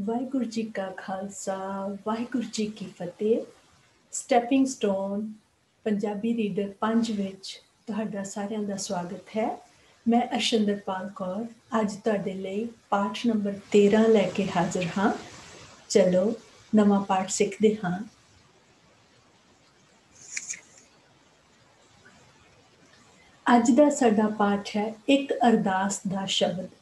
ਵਾਹਿਗੁਰੂ ਜੀ ਕਾ ਖਾਲਸਾ, ਵਾਹਿਗੁਰੂ ਜੀ ਕੀ ਫਤਿਹ। Stepping stone Punjabi reader 5 ਵਿੱਚ ਤੁਹਾਡਾ ਸਾਰਿਆਂ ਦਾ ਸਵਾਗਤ ਹੈ। ਮੈਂ ਅਸ਼ਿੰਦਰਪਾਲ ਕੌਰ, ਅੱਜ ਤੁਹਾਡੇ ਲਈ ਪਾਠ ਨੰਬਰ 13 ਲੈ ਕੇ ਹਾਜ਼ਰ ਹਾਂ। ਚਲੋ, ਨਵਾਂ ਪਾਠ ਸਿੱਖਦੇ ਹਾਂ। ਅੱਜ ਦਾ ਸਾਡਾ ਪਾਠ ਹੈ, ਇੱਕ ਅਰਦਾਸ ਦਾ ਸ਼ਬਦ।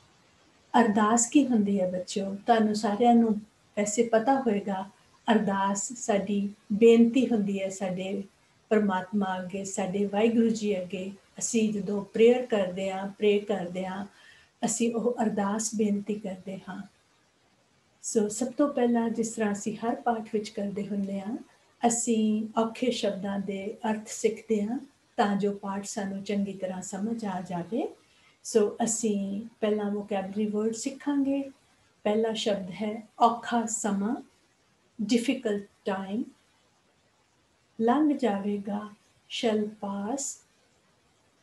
ਅਰਦਾਸ ਕੀ ਹੁੰਦੀ ਹੈ ਬੱਚਿਓ? ਤੁਹਾਨੂੰ ਸਾਰਿਆਂ ਨੂੰ ਵੈਸੇ ਪਤਾ ਹੋਏਗਾ, ਅਰਦਾਸ ਸਾਡੀ ਬੇਨਤੀ ਹੁੰਦੀ ਹੈ ਸਾਡੇ ਪਰਮਾਤਮਾ ਅੱਗੇ, ਸਾਡੇ ਵਾਹਿਗੁਰੂ ਜੀ ਅੱਗੇ। ਅਸੀਂ ਜਦੋਂ ਪ੍ਰੇਅਰ ਕਰਦੇ ਹਾਂ ਪ੍ਰੇ ਕਰਦੇ ਹਾਂ, ਅਸੀਂ ਉਹ ਅਰਦਾਸ ਬੇਨਤੀ ਕਰਦੇ ਹਾਂ। ਸੋ ਸਭ ਤੋਂ ਪਹਿਲਾਂ ਜਿਸ ਤਰ੍ਹਾਂ ਅਸੀਂ ਹਰ ਪਾਠ ਵਿੱਚ ਕਰਦੇ ਹੁੰਦੇ ਹਾਂ, ਅਸੀਂ ਔਖੇ ਸ਼ਬਦਾਂ ਦੇ ਅਰਥ ਸਿੱਖਦੇ ਹਾਂ ਤਾਂ ਜੋ ਪਾਠ ਸਾਨੂੰ ਚੰਗੀ ਤਰ੍ਹਾਂ ਸਮਝ ਆ ਜਾਵੇ। ਸੋ ਅਸੀਂ ਪਹਿਲਾ ਵੋਕੈਬਲਰੀ ਵਰਡ ਸਿੱਖਾਂਗੇ ਪਹਿਲਾ ਸ਼ਬਦ ਹੈ ਔਖਾ ਸਮਾਂ ਡਿਫਿਕਲਟ ਟਾਈਮ ਲੰਘ ਜਾਵੇਗਾ ਸ਼ੈਲ ਪਾਸ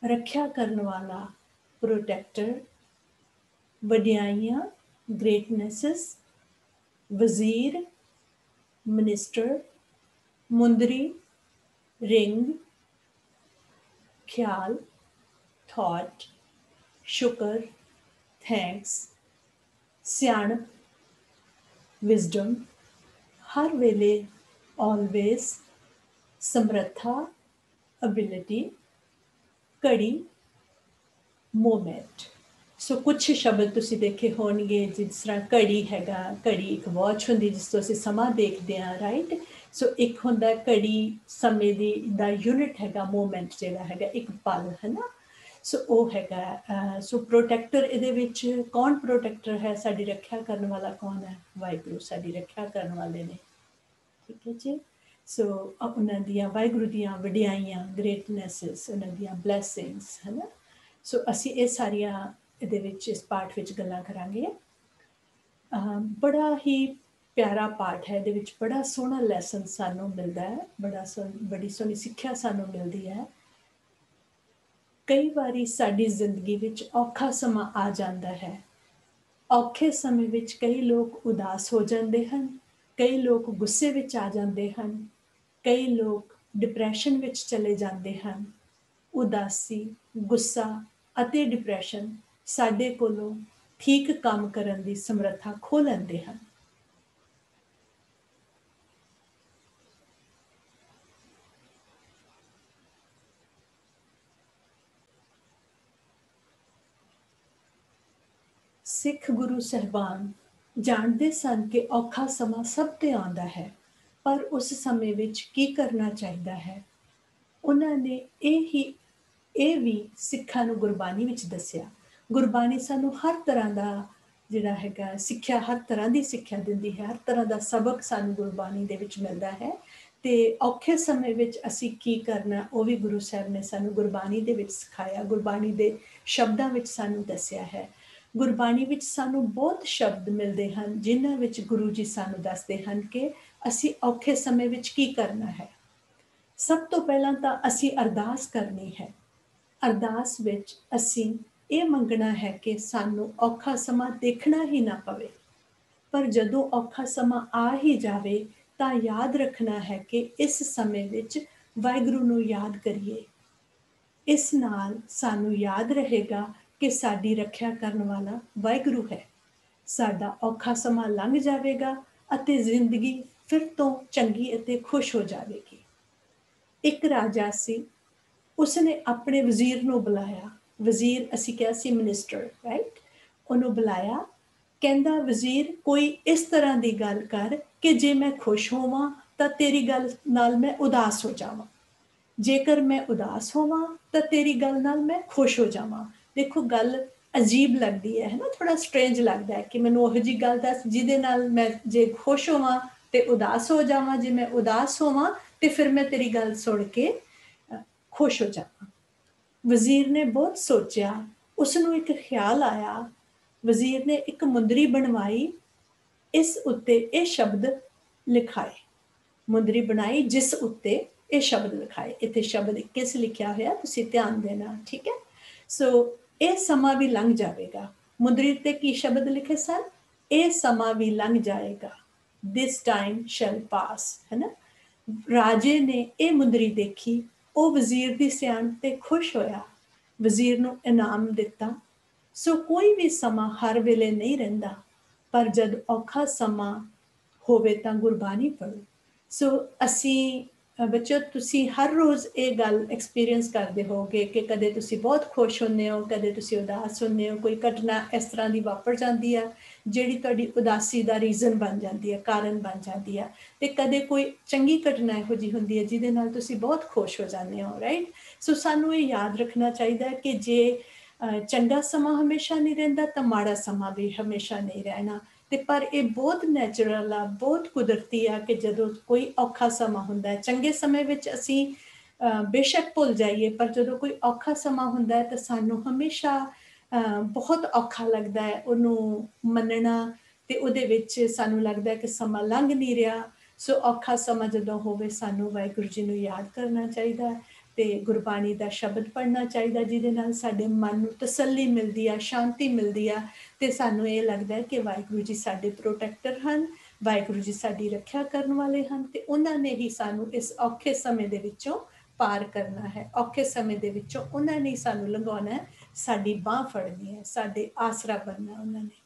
ਰੱਖਿਆ ਕਰਨ ਵਾਲਾ ਪ੍ਰੋਟੈਕਟਰ ਵਡਿਆਈਆਂ ਗ੍ਰੇਟਨੈਸਸ ਵਜ਼ੀਰ ਮਿਨਿਸਟਰ ਮੁੰਦਰੀ ਰਿੰਗ ਖਿਆਲ ਥਾਟ ਸ਼ੁਕਰ, ਥੈਂਕਸ, ਸਿਆਣਪ, ਵਿਜ਼ਡਮ, ਹਰ ਵੇਲੇ ਆਲਵੇਸ ਸਮਰੱਥਾ ਅਬਿਲਿਟੀ ਕੜੀ ਮੋਮੈਂਟ ਸੋ ਕੁਝ ਸ਼ਬਦ ਤੁਸੀਂ ਦੇਖੇ ਹੋਣਗੇ ਜਿਸ ਤਰ੍ਹਾਂ ਘੜੀ ਹੈਗਾ, ਘੜੀ ਇੱਕ ਵਾਚ ਹੁੰਦੀ ਜਿਸ ਤੋਂ ਅਸੀਂ ਸਮਾਂ ਦੇਖਦੇ ਆ ਰਾਈਟ ਸੋ ਇੱਕ ਹੁੰਦਾ ਘੜੀ ਸਮੇਂ ਦੀ, ਦਾ ਯੂਨਿਟ ਹੈਗਾ ਮੋਮੈਂਟ ਜਿਹੜਾ ਹੈਗਾ, ਇੱਕ ਪਲ ਹੈ ਨਾ ਸੋ ਉਹ ਹੈਗਾ ਸੋ ਪ੍ਰੋਟੈਕਟਰ ਇਹਦੇ ਵਿੱਚ ਕੌਣ ਪ੍ਰੋਟੈਕਟਰ ਹੈ? ਸਾਡੀ ਰੱਖਿਆ ਕਰਨ ਵਾਲਾ ਕੌਣ ਹੈ? ਵਾਹਿਗੁਰੂ ਸਾਡੀ ਰੱਖਿਆ ਕਰਨ ਵਾਲੇ ਨੇ। ਠੀਕ ਹੈ ਜੀ? ਸੋ ਉਹਨਾਂ ਦੀਆਂ ਵਾਹਿਗੁਰੂ ਦੀਆਂ ਵਡਿਆਈਆਂ ਗ੍ਰੇਟਨੈਸਸ ਉਹਨਾਂ ਦੀਆਂ ਬਲੇਸਿੰਗਸ ਹੈ ਨਾ ਸੋ ਅਸੀਂ ਇਹ ਸਾਰੀਆਂ ਇਹਦੇ ਵਿੱਚ ਇਸ ਪਾਠ ਵਿੱਚ ਗੱਲਾਂ ਕਰਾਂਗੇ। ਬੜਾ ਹੀ ਪਿਆਰਾ ਪਾਠ ਹੈ। ਇਹਦੇ ਵਿੱਚ ਬੜਾ ਸੋਹਣਾ ਲੈਸਨ ਸਾਨੂੰ ਮਿਲਦਾ ਹੈ। ਬੜਾ ਬੜੀ ਸੋਹਣੀ ਸਿੱਖਿਆ ਸਾਨੂੰ ਮਿਲਦੀ ਹੈ। ਕਈ ਵਾਰੀ ਸਾਡੀ ਜ਼ਿੰਦਗੀ ਵਿੱਚ ਔਖਾ ਸਮਾਂ ਆ ਜਾਂਦਾ ਹੈ। ਔਖੇ ਸਮੇਂ ਵਿੱਚ ਕਈ ਲੋਕ ਉਦਾਸ ਹੋ ਜਾਂਦੇ ਹਨ, ਕਈ ਲੋਕ ਗੁੱਸੇ ਵਿੱਚ ਆ ਜਾਂਦੇ ਹਨ, ਕਈ ਲੋਕ ਡਿਪਰੈਸ਼ਨ ਵਿੱਚ ਚਲੇ ਜਾਂਦੇ ਹਨ। ਉਦਾਸੀ, ਗੁੱਸਾ ਅਤੇ ਡਿਪਰੈਸ਼ਨ ਸਾਡੇ ਕੋਲੋਂ ਠੀਕ ਕੰਮ ਕਰਨ ਦੀ ਸਮਰੱਥਾ ਖੋ ਲੈਂਦੇ ਹਨ। ਸਿੱਖ ਗੁਰੂ ਸਹਿਬਾਨ ਜਾਣਦੇ ਸਨ ਕਿ ਔਖਾ ਸਮਾਂ ਸਭ ਤੇ ਆਉਂਦਾ ਹੈ, ਪਰ ਉਸ ਸਮੇਂ ਵਿੱਚ ਕੀ ਕਰਨਾ ਚਾਹੀਦਾ ਹੈ? ਉਹਨਾਂ ਨੇ ਇਹ ਹੀ, ਇਹ ਵੀ ਸਿੱਖਾਂ ਨੂੰ ਗੁਰਬਾਣੀ ਵਿੱਚ ਦੱਸਿਆ। ਗੁਰਬਾਣੀ ਸਾਨੂੰ ਹਰ ਤਰ੍ਹਾਂ ਦਾ ਜਿਹੜਾ ਹੈਗਾ, ਸਿੱਖਿਆ ਹਰ ਤਰ੍ਹਾਂ ਦੀ ਸਿੱਖਿਆ ਦਿੰਦੀ ਹੈ, ਹਰ ਤਰ੍ਹਾਂ ਦਾ ਸਬਕ ਸਾਨੂੰ ਗੁਰਬਾਣੀ ਦੇ ਵਿੱਚ ਮਿਲਦਾ ਹੈ। ਤੇ ਔਖੇ ਸਮੇਂ ਵਿੱਚ ਅਸੀਂ ਕੀ ਕਰਨਾ, ਉਹ ਵੀ ਗੁਰੂ ਸਾਹਿਬ ਨੇ ਸਾਨੂੰ ਗੁਰਬਾਣੀ ਦੇ ਵਿੱਚ ਸਿਖਾਇਆ, ਗੁਰਬਾਣੀ ਦੇ ਸ਼ਬਦਾਂ ਵਿੱਚ ਸਾਨੂੰ ਦੱਸਿਆ ਹੈ। ਗੁਰਬਾਣੀ ਵਿੱਚ ਸਾਨੂੰ ਬਹੁਤ ਸ਼ਬਦ ਮਿਲਦੇ ਹਨ, ਜਿਨ੍ਹਾਂ ਵਿੱਚ ਗੁਰੂ ਜੀ ਸਾਨੂੰ ਦੱਸਦੇ ਹਨ ਕਿ ਅਸੀਂ ਔਖੇ ਸਮੇਂ ਵਿੱਚ ਕੀ ਕਰਨਾ ਹੈ। ਸਭ ਤੋਂ ਪਹਿਲਾਂ ਤਾਂ ਅਸੀਂ ਅਰਦਾਸ ਕਰਨੀ ਹੈ। ਅਰਦਾਸ ਵਿੱਚ ਅਸੀਂ ਇਹ ਮੰਗਣਾ ਹੈ ਕਿ ਸਾਨੂੰ ਔਖਾ ਸਮਾਂ ਦੇਖਣਾ ਹੀ ਨਾ ਪਵੇ। ਪਰ ਜਦੋਂ ਔਖਾ ਸਮਾਂ ਆ ਹੀ ਜਾਵੇ, ਤਾਂ ਯਾਦ ਰੱਖਣਾ ਹੈ ਕਿ ਇਸ ਸਮੇਂ ਵਿੱਚ ਵਾਹਿਗੁਰੂ ਨੂੰ ਯਾਦ ਕਰੀਏ। ਇਸ ਨਾਲ ਸਾਨੂੰ ਯਾਦ ਰਹੇਗਾ ਕਿ ਸਾਡੀ ਰੱਖਿਆ ਕਰਨ ਵਾਲਾ ਵਾਹਿਗੁਰੂ ਹੈ। ਸਾਡਾ ਔਖਾ ਸਮਾਂ ਲੰਘ ਜਾਵੇਗਾ ਅਤੇ ਜ਼ਿੰਦਗੀ ਫਿਰ ਤੋਂ ਚੰਗੀ ਅਤੇ ਖੁਸ਼ ਹੋ ਜਾਵੇਗੀ। ਇੱਕ ਰਾਜਾ ਸੀ। ਉਸਨੇ ਆਪਣੇ ਵਜ਼ੀਰ ਨੂੰ ਬੁਲਾਇਆ। ਵਜ਼ੀਰ, ਅਸੀਂ ਕਿਹਾ ਸੀ ਮਿਨਿਸਟਰ ਰਾਈਟ ਉਹਨੂੰ ਬੁਲਾਇਆ। ਕਹਿੰਦਾ, ਵਜ਼ੀਰ, ਕੋਈ ਇਸ ਤਰ੍ਹਾਂ ਦੀ ਗੱਲ ਕਰ ਕਿ ਜੇ ਮੈਂ ਖੁਸ਼ ਹੋਵਾਂ ਤਾਂ ਤੇਰੀ ਗੱਲ ਨਾਲ ਮੈਂ ਉਦਾਸ ਹੋ ਜਾਵਾਂ। ਜੇਕਰ ਮੈਂ ਉਦਾਸ ਹੋਵਾਂ ਤਾਂ ਤੇਰੀ ਗੱਲ ਨਾਲ ਮੈਂ ਖੁਸ਼ ਹੋ ਜਾਵਾਂ। ਦੇਖੋ ਗੱਲ ਅਜੀਬ ਲੱਗਦੀ ਹੈ ਨਾ ਥੋੜਾ ਸਟ੍ਰੇਂਜ ਲੱਗਦਾ ਹੈ ਕਿ ਮੈਨੂੰ ਉਹ ਜੀ ਗੱਲ ਦੱਸ, ਜਿਹਦੇ ਨਾਲ ਮੈਂ ਜੇ ਖੁਸ਼ ਹੋਵਾਂ ਤੇ ਉਦਾਸ ਹੋ ਜਾਵਾਂ, ਜੇ ਮੈਂ ਉਦਾਸ ਹੋਵਾਂ ਤੇ ਫਿਰ ਮੈਂ ਤੇਰੀ ਗੱਲ ਸੁਣ ਕੇ ਖੁਸ਼ ਹੋ ਜਾਵਾਂ। ਵਜ਼ੀਰ ਨੇ ਬਹੁਤ ਸੋਚਿਆ ਉਸ ਨੂੰ ਇੱਕ ਖਿਆਲ ਆਇਆ, ਵਜ਼ੀਰ ਨੇ ਇੱਕ ਮੁੰਦਰੀ ਬਣਵਾਈ, ਇਸ ਉੱਤੇ ਇਹ ਸ਼ਬਦ ਲਿਖਾਏ। ਮੁੰਦਰੀ ਬਣਾਈ ਜਿਸ ਉੱਤੇ ਇਹ ਸ਼ਬਦ ਲਿਖਾਏ। ਇੱਥੇ ਸ਼ਬਦ ਕਿਸ ਲਿਖਿਆ ਹੋਇਆ, ਤੁਸੀਂ ਧਿਆਨ ਦੇਣਾ, ਠੀਕ ਹੈ? ਸੋ ਇਹ ਸਮਾਂ ਵੀ ਲੰਘ ਜਾਵੇਗਾ। ਮੁੰਦਰੀ ਤੇ ਕੀ ਸ਼ਬਦ ਲਿਖੇ ਸਨ? ਇਹ ਸਮਾਂ ਵੀ ਲੰਘ ਜਾਏਗਾ। This time shall pass ਹੈ ਨਾ ਰਾਜੇ ਨੇ ਇਹ ਮੁੰਦਰੀ ਦੇਖੀ। ਉਹ ਵਜ਼ੀਰ ਦੀ ਸਿਆਣ ਤੇ ਖੁਸ਼ ਹੋਇਆ। ਵਜ਼ੀਰ ਨੂੰ ਇਨਾਮ ਦਿੱਤਾ। ਸੋ ਕੋਈ ਵੀ ਸਮਾਂ ਹਰ ਵੇਲੇ ਨਹੀਂ ਰਹਿੰਦਾ। ਪਰ ਜਦ ਔਖਾ ਸਮਾਂ ਹੋਵੇ ਤਾਂ ਗੁਰਬਾਣੀ ਪੜੋ ਸੋ ਅਸੀਂ ਬੱਚੋ ਤੁਸੀਂ ਹਰ ਰੋਜ਼ ਇਹ ਗੱਲ ਐਕਸਪੀਰੀਅੰਸ ਕਰਦੇ ਹੋਗੇ ਕਿ ਕਦੇ ਤੁਸੀਂ ਬਹੁਤ ਖੁਸ਼ ਹੁੰਦੇ ਹੋ, ਕਦੇ ਤੁਸੀਂ ਉਦਾਸ ਹੁੰਦੇ ਹੋ, ਕੋਈ ਘਟਨਾ ਇਸ ਤਰ੍ਹਾਂ ਦੀ ਵਾਪਰ ਜਾਂਦੀ ਆ, ਜਿਹੜੀ ਤੁਹਾਡੀ ਉਦਾਸੀ ਦਾ ਰੀਜ਼ਨ ਬਣ ਜਾਂਦੀ ਹੈ ਕਾਰਨ ਬਣ ਜਾਂਦੀ ਆ। ਤੇ ਕਦੇ ਕੋਈ ਚੰਗੀ ਘਟਨਾ ਇਹੋ ਜੀ ਹੁੰਦੀ ਹੈ ਜਿਹਦੇ ਨਾਲ ਤੁਸੀਂ ਬਹੁਤ ਖੁਸ਼ ਹੋ ਜਾਂਦੇ ਹੋ ਰਾਈਟ ਸੋ ਸਾਨੂੰ ਇਹ ਯਾਦ ਰੱਖਣਾ ਚਾਹੀਦਾ ਕਿ ਜੇ ਚੰਗਾ ਸਮਾਂ ਹਮੇਸ਼ਾ ਨਹੀਂ ਰਹਿੰਦਾ, ਤਾਂ ਮਾੜਾ ਸਮਾਂ ਵੀ ਹਮੇਸ਼ਾ ਨਹੀਂ ਰਹਿਣਾ। ਤੇ ਪਰ ਇਹ ਬਹੁਤ ਨੈਚੁਰਲ ਆ, ਬਹੁਤ ਕੁਦਰਤੀ ਆ ਕਿ ਜਦੋਂ ਕੋਈ ਔਖਾ ਸਮਾਂ ਹੁੰਦਾ ਹੈ, ਚੰਗੇ ਸਮੇਂ ਵਿੱਚ ਅਸੀਂ ਬੇਸ਼ੱਕ ਭੁੱਲ ਜਾਈਏ, ਪਰ ਜਦੋਂ ਕੋਈ ਔਖਾ ਸਮਾਂ ਹੁੰਦਾ ਹੈ ਤਾਂ ਸਾਨੂੰ ਹਮੇਸ਼ਾ ਬਹੁਤ ਔਖਾ ਲੱਗਦਾ ਹੈ ਉਹਨੂੰ ਮੰਨਣਾ ਤੇ ਉਹਦੇ ਵਿੱਚ ਸਾਨੂੰ ਲੱਗਦਾ ਹੈ ਕਿ ਸਮਾਂ ਲੰਘ ਨਹੀਂ ਰਿਹਾ। ਸੋ ਔਖਾ ਸਮਾਂ ਜਦੋਂ ਹੋਵੇ ਸਾਨੂੰ ਵਾਹਿਗੁਰੂ ਜੀ ਨੂੰ ਯਾਦ ਕਰਨਾ ਚਾਹੀਦਾ ਹੈ। ਤੇ ਗੁਰਬਾਣੀ ਦਾ ਸ਼ਬਦ ਪੜ੍ਹਨਾ ਚਾਹੀਦਾ, ਜਿਹਦੇ ਨਾਲ ਸਾਡੇ ਮਨ ਨੂੰ ਤਸੱਲੀ ਮਿਲਦੀ ਆ, ਸ਼ਾਂਤੀ ਮਿਲਦੀ ਆ ਤੇ ਸਾਨੂੰ ਇਹ ਲੱਗਦਾ ਹੈ ਕਿ ਵਾਹਿਗੁਰੂ ਜੀ ਸਾਡੇ ਪ੍ਰੋਟੈਕਟਰ ਹਨ, ਵਾਹਿਗੁਰੂ ਜੀ ਸਾਡੀ ਰੱਖਿਆ ਕਰਨ ਵਾਲੇ ਹਨ ਤੇ ਉਹਨਾਂ ਨੇ ਹੀ ਸਾਨੂੰ ਇਸ ਔਖੇ ਸਮੇਂ ਦੇ ਵਿੱਚੋਂ ਪਾਰ ਕਰਨਾ ਹੈ। ਔਖੇ ਸਮੇਂ ਦੇ ਵਿੱਚੋਂ ਉਹਨਾਂ ਨੇ ਸਾਨੂੰ ਲੰਘਾਉਣਾ ਸਾਡੀ ਬਾਹ ਫੜਨੀ ਹੈ, ਸਾਡੇ ਆਸਰਾ ਬਣਨਾ ਉਹਨਾਂ ਨੇ।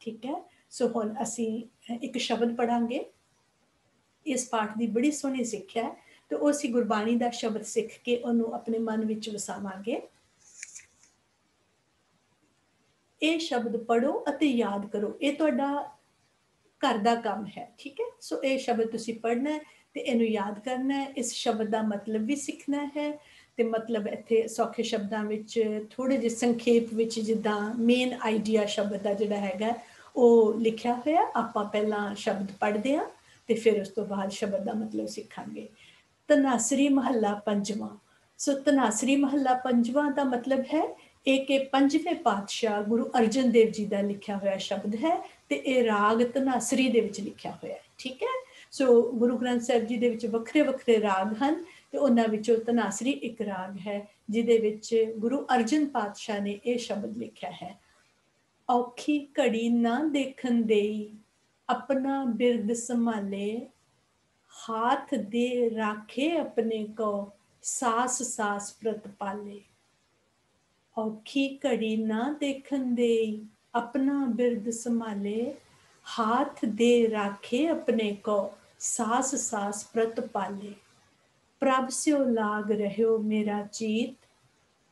ਠੀਕ ਹੈ? ਸੋ ਹੁਣ ਅਸੀਂ ਇੱਕ ਸ਼ਬਦ ਪੜਾਂਗੇ ਇਸ ਪਾਠ ਦੀ ਬੜੀ ਸੋਹਣੀ ਸਿੱਖਿਆ ਹੈ। ਤੇ ਉਹ ਅਸੀਂ ਗੁਰਬਾਣੀ ਦਾ ਸ਼ਬਦ ਸਿੱਖ ਕੇ ਉਹਨੂੰ ਆਪਣੇ ਮਨ ਵਿੱਚ ਵਸਾਵਾਂਗੇ। ਇਹ ਸ਼ਬਦ ਪੜੋ ਅਤੇ ਯਾਦ ਕਰੋ, ਇਹ ਤੁਹਾਡਾ ਘਰ ਦਾ ਕੰਮ ਹੈ, ਠੀਕ ਹੈ? ਸੋ ਇਹ ਸ਼ਬਦ ਤੁਸੀਂ ਪੜਨਾ ਹੈ ਤੇ ਇਹਨੂੰ ਯਾਦ ਕਰਨਾ ਹੈ, ਇਸ ਸ਼ਬਦ ਦਾ ਮਤਲਬ ਵੀ ਸਿੱਖਣਾ ਹੈ ਤੇ ਮਤਲਬ ਇੱਥੇ ਸੌਖੇ ਸ਼ਬਦਾਂ ਵਿੱਚ ਥੋੜੇ ਜਿਹੇ ਸੰਖੇਪ ਵਿੱਚ ਜਿੱਦਾਂ ਮੇਨ ਆਈਡੀਆ ਸ਼ਬਦ ਦਾ ਜਿਹੜਾ ਹੈਗਾ, ਉਹ ਲਿਖਿਆ ਹੋਇਆ, ਆਪਾਂ ਪਹਿਲਾਂ ਸ਼ਬਦ ਪੜ੍ਹਦੇ ਆ ਤੇ ਫਿਰ ਉਸ ਤੋਂ ਬਾਅਦ ਸ਼ਬਦ ਦਾ ਮਤਲਬ ਸਿੱਖਾਂਗੇ। ਤਨਾਸਰੀ ਮਹੱਲਾ ਪੰਜਵਾਂ। ਸੋ ਤਨਾਸਰੀ ਮਹੱਲਾ ਪੰਜਵਾਂ ਦਾ ਮਤਲਬ ਹੈ, ਇਹ ਕਿ ਪੰਜਵੇਂ ਪਾਤਸ਼ਾਹ ਗੁਰੂ ਅਰਜਨ ਦੇਵ ਜੀ ਦਾ ਲਿਖਿਆ ਹੋਇਆ ਸ਼ਬਦ ਹੈ ਤੇ ਇਹ ਰਾਗ ਤਨਾਸਰੀ ਦੇ ਵਿੱਚ ਲਿਖਿਆ ਹੋਇਆ ਹੈ, ਠੀਕ ਹੈ? ਸੋ ਗੁਰੂ ਗ੍ਰੰਥ ਸਾਹਿਬ ਜੀ ਦੇ ਵਿੱਚ ਵੱਖਰੇ ਵੱਖਰੇ ਰਾਗ ਹਨ ਤੇ ਉਹਨਾਂ ਵਿੱਚੋਂ ਤਨਾਸਰੀ ਇੱਕ ਰਾਗ ਹੈ, ਜਿਹਦੇ ਵਿੱਚ ਗੁਰੂ ਅਰਜਨ ਪਾਤਸ਼ਾਹ ਨੇ ਇਹ ਸ਼ਬਦ ਲਿਖਿਆ ਹੈ। ਔਖੀ ਘੜੀ ਨਾ ਦੇਖਣ ਦੇਈ, ਆਪਣਾ ਬਿਰਦ ਸੰਭਾਲੇ हाथ दे राखे अपने को सास सास प्रत पाले औखी घड़ी ना देखन दे अपना बिरद संभाले हाथ दे राखे अपने को सास सास प्रत पाले प्रभ स्यो लाग रहो मेरा चीत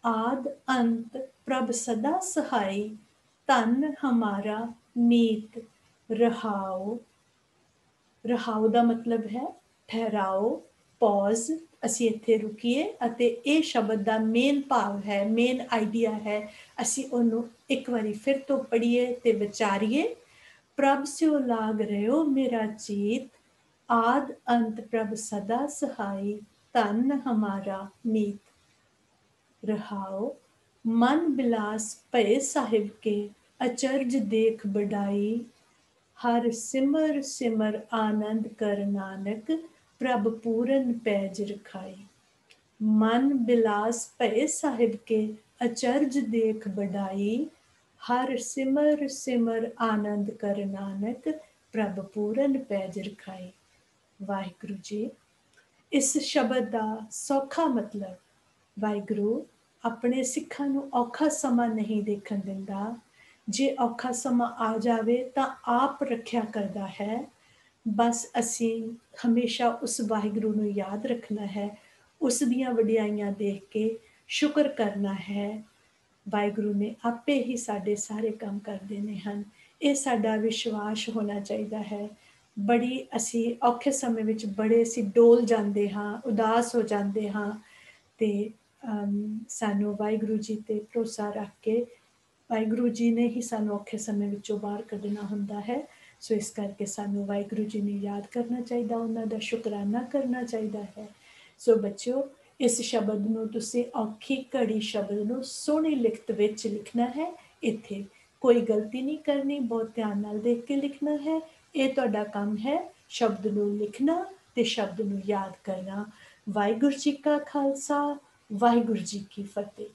आद अंत प्रभ सदा सहाय तन हमारा मीत रहाओ ਰਹਾਉ ਦਾ ਮਤਲਬ ਹੈ, ਠਹਿਰਾਓ ਪੌਜ਼ ਅਸੀਂ ਇੱਥੇ ਰੁਕੀਏ ਅਤੇ ਇਹ ਸ਼ਬਦ ਦਾ ਮੇਨ ਭਾਵ ਹੈ ਮੇਨ ਆਈਡੀਆ ਹੈ, ਅਸੀਂ ਉਹਨੂੰ ਇੱਕ ਵਾਰੀ ਫਿਰ ਤੋਂ ਪੜ੍ਹੀਏ ਤੇ ਵਿਚਾਰੀਏ। ਪ੍ਰਭ ਸਿਓ ਲਾਗ ਰਿਓ ਮੇਰਾ ਚੀਤ ਆਦ ਅੰਤ ਪ੍ਰਭ ਸਦਾ ਸਹਾਈ ਤਨ ਹਮਾਰਾ ਮੀਤ। ਰਹਾਓ ਮਨ ਬਿਲਾਸ ਭਏ ਸਾਹਿਬ ਕੇ, ਅਚਰਜ ਦੇਖ ਬੜਾਈ ਹਰ ਸਿਮਰ ਸਿਮਰ ਆਨੰਦ ਕਰ ਨਾਨਕ, ਪ੍ਰਭ ਪੂਰਨ ਪੈਜ ਰਖਾਈ ਮਨ ਬਿਲਾਸ ਭੈ ਸਾਹਿਬ ਕੇ ਅਚਰਜ ਦੇਖ ਬੜਾਈ ਹਰ ਸਿਮਰ ਸਿਮਰ ਆਨੰਦ ਕਰ ਨਾਨਕ, ਪ੍ਰਭ ਪੂਰਨ ਪੈਜ ਰਖਾਈ ਵਾਹਿਗੁਰੂ ਜੀ, ਇਸ ਸ਼ਬਦ ਦਾ ਸੌਖਾ ਮਤਲਬ, ਵਾਹਿਗੁਰੂ, ਆਪਣੇ ਸਿੱਖਾਂ ਨੂੰ ਔਖਾ ਸਮਾਂ ਨਹੀਂ ਦੇਖਣ ਦਿੰਦਾ। ਜੇ ਔਖਾ ਸਮਾਂ ਆ ਜਾਵੇ ਤਾਂ ਆਪ ਰੱਖਿਆ ਕਰਦਾ ਹੈ। ਬਸ ਅਸੀਂ ਹਮੇਸ਼ਾ ਉਸ ਵਾਹਿਗੁਰੂ ਨੂੰ ਯਾਦ ਰੱਖਣਾ ਹੈ, ਉਸ ਦੀਆਂ ਵਡਿਆਈਆਂ ਦੇਖ ਕੇ ਸ਼ੁਕਰ ਕਰਨਾ ਹੈ। ਵਾਹਿਗੁਰੂ ਨੇ ਆਪੇ ਹੀ ਸਾਡੇ ਸਾਰੇ ਕੰਮ ਕਰ ਦੇਣੇ ਹਨ। ਇਹ ਸਾਡਾ ਵਿਸ਼ਵਾਸ ਹੋਣਾ ਚਾਹੀਦਾ ਹੈ। ਬੜੀ ਅਸੀਂ ਔਖੇ ਸਮੇਂ ਵਿੱਚ ਬੜੇ ਅਸੀਂ ਡੋਲ ਜਾਂਦੇ ਹਾਂ, ਉਦਾਸ ਹੋ ਜਾਂਦੇ ਹਾਂ ਤੇ ਸਾਨੂੰ ਵਾਹਿਗੁਰੂ ਜੀ ਤੇ ਭਰੋਸਾ ਰੱਖ ਕੇ ਵਾਹਿਗੁਰੂ ਜੀ ਨੇ ਹੀ ਸਾਨੂੰ ਔਖੇ ਸਮੇਂ ਵਿੱਚੋਂ ਬਾਹਰ ਕੱਢਣਾ ਹੁੰਦਾ ਹੈ। ਸੋ ਇਸ ਕਰਕੇ ਸਾਨੂੰ ਵਾਹਿਗੁਰੂ ਜੀ ਨੂੰ ਯਾਦ ਕਰਨਾ ਚਾਹੀਦਾ, ਉਹਨਾਂ ਦਾ ਸ਼ੁਕਰਾਨਾ ਕਰਨਾ ਚਾਹੀਦਾ ਹੈ। ਸੋ ਬੱਚਿਓ, ਇਸ ਸ਼ਬਦ ਨੂੰ ਤੁਸੀਂ ਔਖੀ ਘੜੀ ਸ਼ਬਦ ਨੂੰ ਸੋਹਣੀ ਲਿਖਤ ਵਿੱਚ ਲਿਖਣਾ ਹੈ। ਇੱਥੇ ਕੋਈ ਗਲਤੀ ਨਹੀਂ ਕਰਨੀ, ਬਹੁਤ ਧਿਆਨ ਨਾਲ ਦੇਖ ਕੇ ਲਿਖਣਾ ਹੈ। ਇਹ ਤੁਹਾਡਾ ਕੰਮ ਹੈ ਸ਼ਬਦ ਨੂੰ ਲਿਖਣਾ ਤੇ ਸ਼ਬਦ ਨੂੰ ਯਾਦ ਕਰਨਾ। ਵਾਹਿਗੁਰੂ ਜੀ ਕਾ ਖਾਲਸਾ, ਵਾਹਿਗੁਰੂ ਜੀ ਕੀ ਫਤਿਹ।